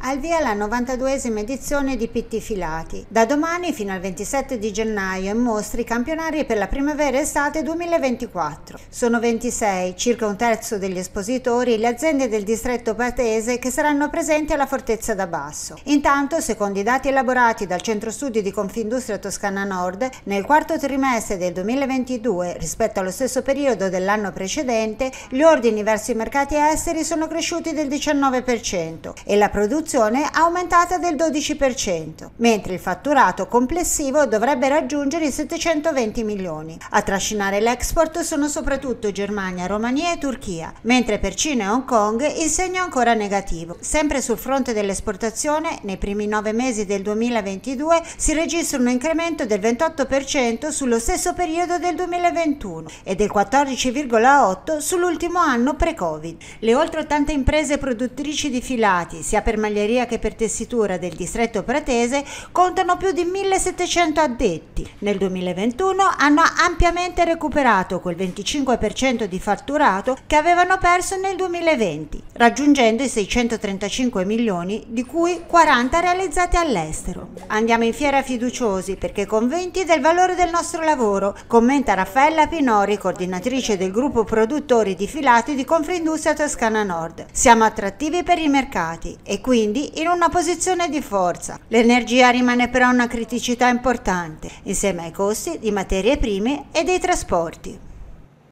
Al via la 92esima edizione di Pitti Filati. Da domani fino al 27 di gennaio in mostra i campionari per la primavera estate 2024. Sono 26, circa un terzo degli espositori, le aziende del distretto patese che saranno presenti alla Fortezza da Basso. Intanto, secondo i dati elaborati dal Centro Studi di Confindustria Toscana Nord, nel quarto trimestre del 2022 rispetto allo stesso periodo dell'anno precedente, gli ordini verso i mercati esteri sono cresciuti del 19% e la produzione aumentata del 12%, mentre il fatturato complessivo dovrebbe raggiungere i 720 milioni. A trascinare l'export sono soprattutto Germania, Romania e Turchia, mentre per Cina e Hong Kong il segno è ancora negativo. Sempre sul fronte dell'esportazione, nei primi nove mesi del 2022 si registra un incremento del 28% sullo stesso periodo del 2021 e del 14,8% sull'ultimo anno pre-Covid. Le oltre 80 imprese produttrici di filati, sia per maglieria che per tessitura del distretto pratese, contano più di 1700 addetti. Nel 2021 hanno ampiamente recuperato quel 25% di fatturato che avevano perso nel 2020, raggiungendo i 635 milioni, di cui 40 realizzati all'estero. Andiamo in fiera fiduciosi perché convinti del valore del nostro lavoro, commenta Raffaella Pinori, coordinatrice del gruppo produttori di filati di Confindustria Toscana Nord. Siamo attrattivi per i mercati e quindi in una posizione di forza. L'energia rimane però una criticità importante, insieme ai costi di materie prime e dei trasporti.